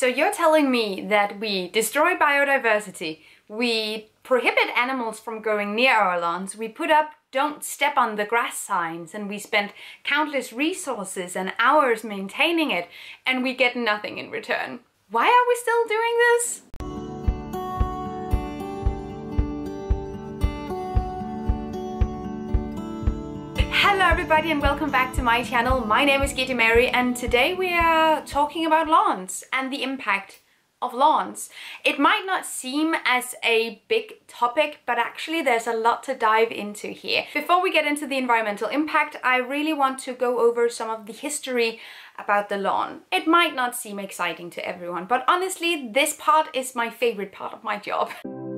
So you're telling me that we destroy biodiversity, we prohibit animals from going near our lawns, we put up don't step on the grass signs and we spend countless resources and hours maintaining it and we get nothing in return. Why are we still doing this? Hello everybody and welcome back to my channel. My name is Gittemary and today we are talking about lawns and the impact of lawns. It might not seem as a big topic, but actually there's a lot to dive into here. Before we get into the environmental impact, I really want to go over some of the history about the lawn. It might not seem exciting to everyone, but honestly, this part is my favorite part of my job.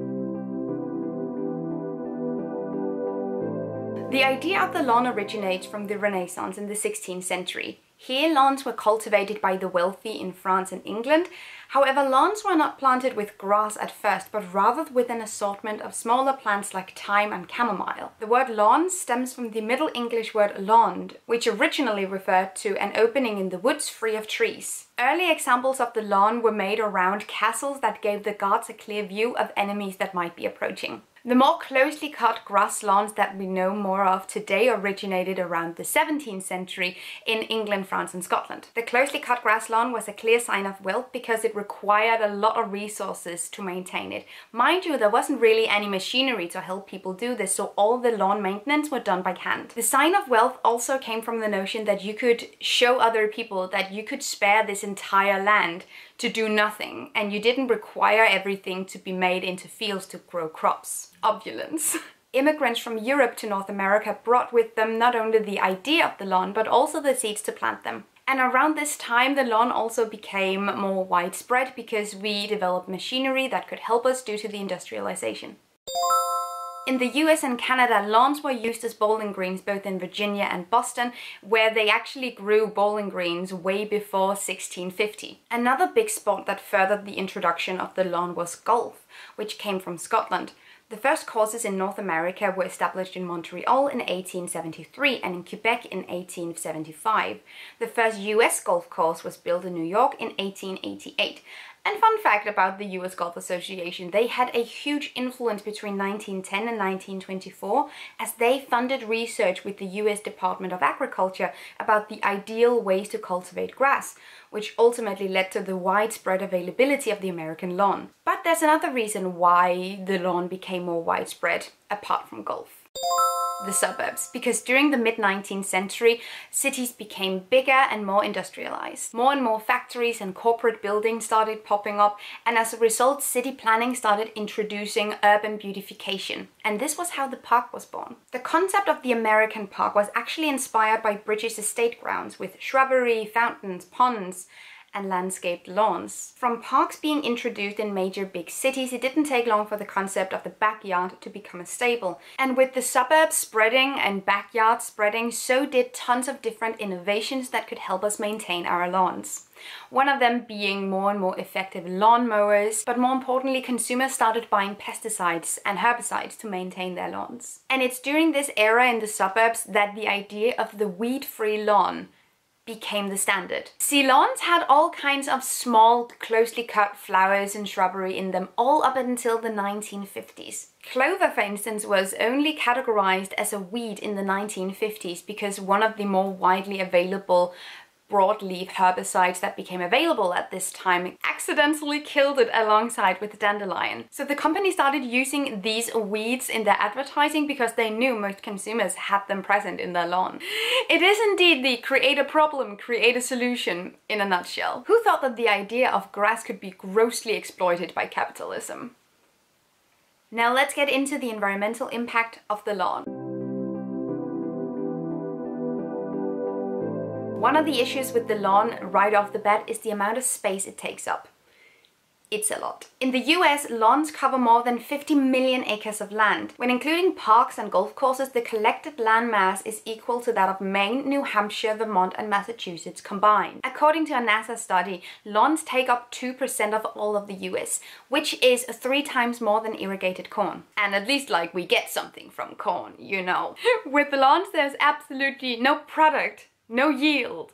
The idea of the lawn originates from the Renaissance in the 16th century. Here lawns were cultivated by the wealthy in France and England. However, lawns were not planted with grass at first, but rather with an assortment of smaller plants like thyme and chamomile. The word lawn stems from the Middle English word laund, which originally referred to an opening in the woods free of trees. Early examples of the lawn were made around castles that gave the guards a clear view of enemies that might be approaching. The more closely cut grass lawns that we know more of today originated around the 17th century in England, France and Scotland. The closely cut grass lawn was a clear sign of wealth because it required a lot of resources to maintain it. Mind you, there wasn't really any machinery to help people do this, so all the lawn maintenance were done by hand. The sign of wealth also came from the notion that you could show other people that you could spare this entire land to do nothing and you didn't require everything to be made into fields to grow crops. Opulence. Immigrants from Europe to North America brought with them not only the idea of the lawn but also the seeds to plant them. And around this time, the lawn also became more widespread because we developed machinery that could help us due to the industrialization. In the US and Canada, lawns were used as bowling greens both in Virginia and Boston, where they actually grew bowling greens way before 1650. Another big sport that furthered the introduction of the lawn was golf, which came from Scotland. The first courses in North America were established in Montreal in 1873 and in Quebec in 1875. The first US golf course was built in New York in 1888 and fun fact about the US Golf Association, they had a huge influence between 1910 and 1924 as they funded research with the US Department of Agriculture about the ideal ways to cultivate grass, which ultimately led to the widespread availability of the American lawn. But there's another reason why the lawn became more widespread, apart from golf the suburbs because during the mid 19th century cities became bigger and more industrialized. More and more factories and corporate buildings started popping up and as a result city planning started introducing urban beautification and this was how the park was born. The concept of the American park was actually inspired by British estate grounds with shrubbery, fountains, ponds and landscaped lawns. From parks being introduced in major big cities, it didn't take long for the concept of the backyard to become a staple. And with the suburbs spreading and backyards spreading, so did tons of different innovations that could help us maintain our lawns. One of them being more and more effective lawn mowers, but more importantly, consumers started buying pesticides and herbicides to maintain their lawns. And it's during this era in the suburbs that the idea of the weed-free lawn became the standard. Ceylons had all kinds of small, closely cut flowers and shrubbery in them all up until the 1950s. Clover, for instance, was only categorized as a weed in the 1950s because one of the more widely available broadleaf herbicides that became available at this time accidentally killed it alongside with dandelion. So the company started using these weeds in their advertising because they knew most consumers had them present in their lawn. It is indeed the create a problem, create a solution in a nutshell. Who thought that the idea of grass could be grossly exploited by capitalism? Now let's get into the environmental impact of the lawn. One of the issues with the lawn right off the bat is the amount of space it takes up. It's a lot. In the US, lawns cover more than 50 million acres of land. When including parks and golf courses, the collected land mass is equal to that of Maine, New Hampshire, Vermont and Massachusetts combined. According to a NASA study, lawns take up 2% of all of the US, which is three times more than irrigated corn. And at least like we get something from corn, you know. With the lawns, there's absolutely no product no yield.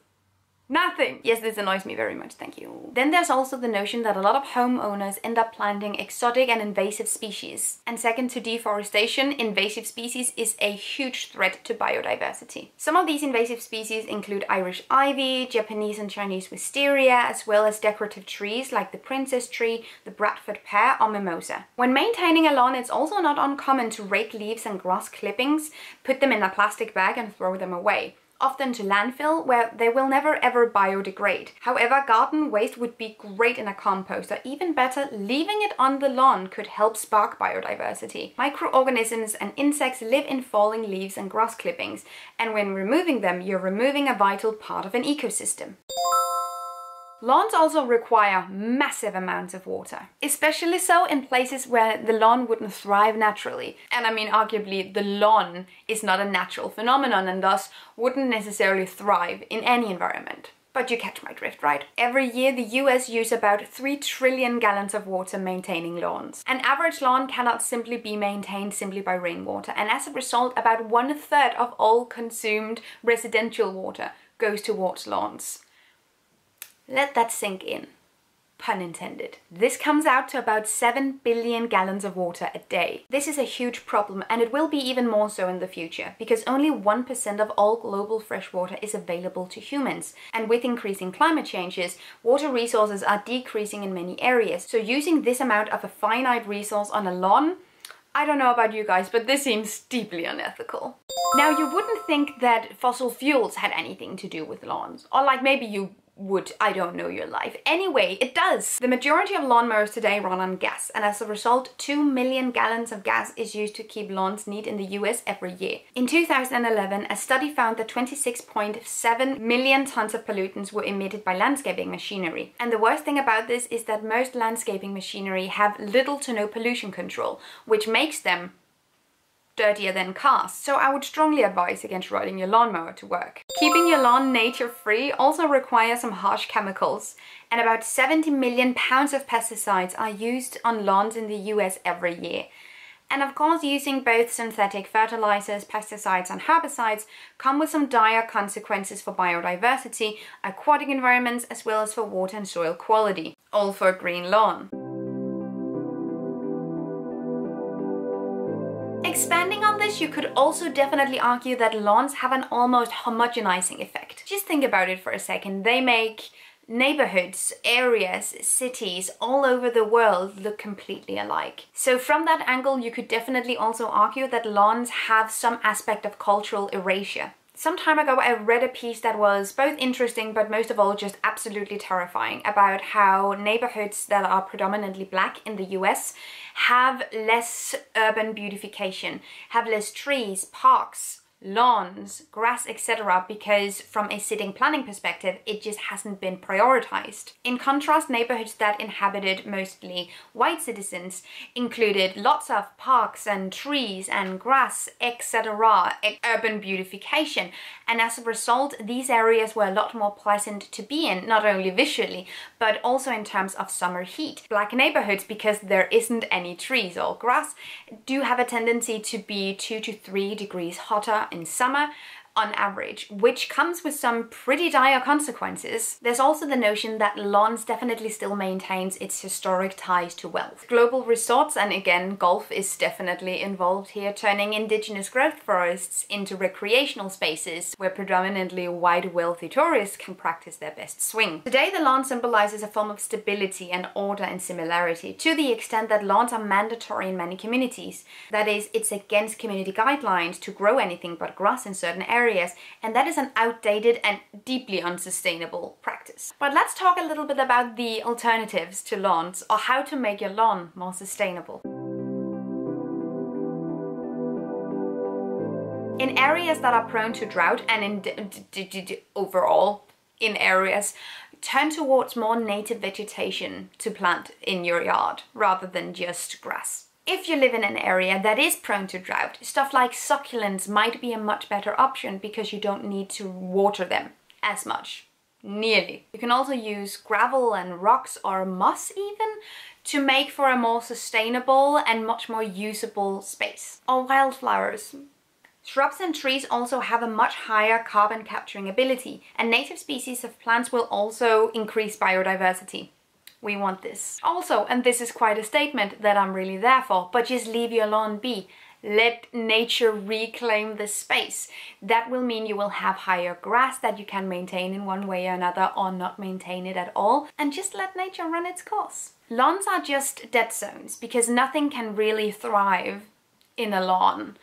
Nothing. Yes, this annoys me very much, thank you. Then there's also the notion that a lot of homeowners end up planting exotic and invasive species. And second to deforestation, invasive species is a huge threat to biodiversity. Some of these invasive species include Irish ivy, Japanese and Chinese wisteria, as well as decorative trees like the princess tree, the Bradford pear or mimosa. When maintaining a lawn, it's also not uncommon to rake leaves and grass clippings, put them in a plastic bag and throw them away often to landfill where they will never ever biodegrade. However, garden waste would be great in a compost or even better, leaving it on the lawn could help spark biodiversity. Microorganisms and insects live in falling leaves and grass clippings and when removing them you're removing a vital part of an ecosystem. Lawns also require massive amounts of water, especially so in places where the lawn wouldn't thrive naturally. And I mean, arguably, the lawn is not a natural phenomenon and thus wouldn't necessarily thrive in any environment. But you catch my drift, right? Every year, the US use about 3 trillion gallons of water maintaining lawns. An average lawn cannot simply be maintained simply by rainwater, and as a result, about one third of all consumed residential water goes towards lawns. Let that sink in. Pun intended. This comes out to about 7 billion gallons of water a day. This is a huge problem and it will be even more so in the future because only 1% of all global fresh water is available to humans. And with increasing climate changes, water resources are decreasing in many areas. So using this amount of a finite resource on a lawn I don't know about you guys, but this seems deeply unethical. Now, you wouldn't think that fossil fuels had anything to do with lawns. Or like maybe you would, I don't know your life. Anyway, it does. The majority of lawnmowers today run on gas and as a result 2 million gallons of gas is used to keep lawns neat in the US every year. In 2011, a study found that 26.7 million tons of pollutants were emitted by landscaping machinery. And the worst thing about this is that most landscaping machinery have little to no pollution control, which makes them dirtier than cars, so I would strongly advise against riding your lawnmower to work. Keeping your lawn nature-free also requires some harsh chemicals, and about 70 million pounds of pesticides are used on lawns in the US every year. And of course, using both synthetic fertilizers, pesticides and herbicides come with some dire consequences for biodiversity, aquatic environments, as well as for water and soil quality. All for a green lawn. You could also definitely argue that lawns have an almost homogenizing effect. Just think about it for a second. They make neighborhoods, areas, cities all over the world look completely alike. So from that angle, you could definitely also argue that lawns have some aspect of cultural erasure. Some time ago I read a piece that was both interesting but most of all just absolutely terrifying about how neighborhoods that are predominantly black in the US have less urban beautification, have less trees, parks, lawns, grass, etc. because from a city planning perspective, it just hasn't been prioritized. In contrast, neighborhoods that inhabited mostly white citizens included lots of parks and trees and grass, etc., urban beautification. And as a result, these areas were a lot more pleasant to be in, not only visually, but also in terms of summer heat. Black neighborhoods, because there isn't any trees or grass, do have a tendency to be two to three degrees hotter in summer on average, which comes with some pretty dire consequences. There's also the notion that lawns definitely still maintains its historic ties to wealth. Global resorts, and again, golf is definitely involved here, turning indigenous growth forests into recreational spaces where predominantly white wealthy tourists can practice their best swing. Today, the lawn symbolizes a form of stability and order and similarity, to the extent that lawns are mandatory in many communities. That is, it's against community guidelines to grow anything but grass in certain areas areas and that is an outdated and deeply unsustainable practice. But let's talk a little bit about the alternatives to lawns or how to make your lawn more sustainable. In areas that are prone to drought and in overall in areas turn towards more native vegetation to plant in your yard rather than just grass. If you live in an area that is prone to drought, stuff like succulents might be a much better option because you don't need to water them as much. Nearly. You can also use gravel and rocks or moss even to make for a more sustainable and much more usable space. Or wildflowers Shrubs and trees also have a much higher carbon capturing ability, and native species of plants will also increase biodiversity. We want this. Also, and this is quite a statement that I'm really there for, but just leave your lawn be. Let nature reclaim the space. That will mean you will have higher grass that you can maintain in one way or another or not maintain it at all. And just let nature run its course. Lawns are just dead zones because nothing can really thrive in a lawn.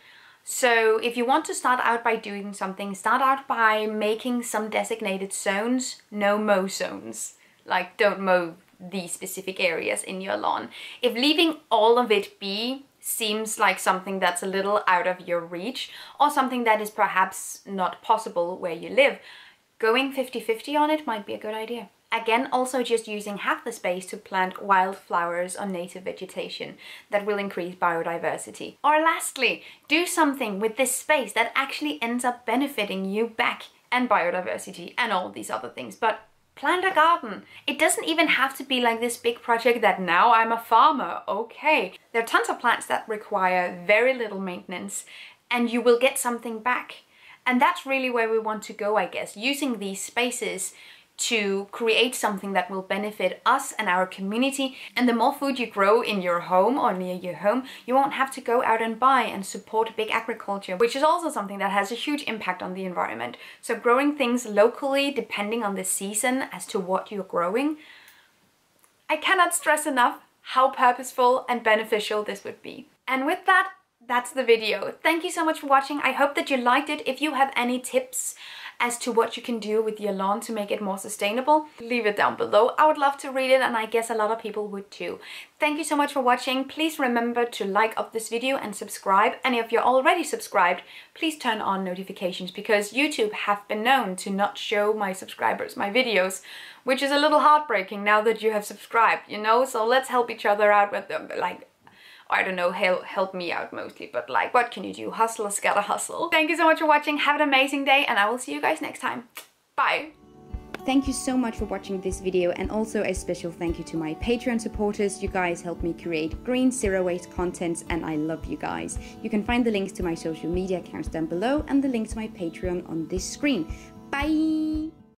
So if you want to start out by doing something, start out by making some designated zones, no mow zones. Like don't mow these specific areas in your lawn. If leaving all of it be seems like something that's a little out of your reach or something that is perhaps not possible where you live, going 50-50 on it might be a good idea. Again, also just using half the space to plant wildflowers or native vegetation that will increase biodiversity. Or lastly, do something with this space that actually ends up benefiting you back and biodiversity and all these other things. But plant a garden. It doesn't even have to be like this big project that now I'm a farmer, okay. There are tons of plants that require very little maintenance and you will get something back. And that's really where we want to go, I guess, using these spaces to create something that will benefit us and our community. And the more food you grow in your home or near your home, you won't have to go out and buy and support big agriculture, which is also something that has a huge impact on the environment. So growing things locally, depending on the season as to what you're growing, I cannot stress enough how purposeful and beneficial this would be. And with that, that's the video. Thank you so much for watching. I hope that you liked it. If you have any tips as to what you can do with your lawn to make it more sustainable, leave it down below. I would love to read it and I guess a lot of people would too. Thank you so much for watching. Please remember to like up this video and subscribe. And if you're already subscribed, please turn on notifications because YouTube have been known to not show my subscribers my videos, which is a little heartbreaking now that you have subscribed, you know? So let's help each other out with like I don't know, help, help me out mostly, but like, what can you do? Hustlers gotta hustle. Thank you so much for watching. Have an amazing day and I will see you guys next time. Bye. Thank you so much for watching this video and also a special thank you to my Patreon supporters. You guys help me create green zero waste contents and I love you guys. You can find the links to my social media accounts down below and the link to my Patreon on this screen. Bye!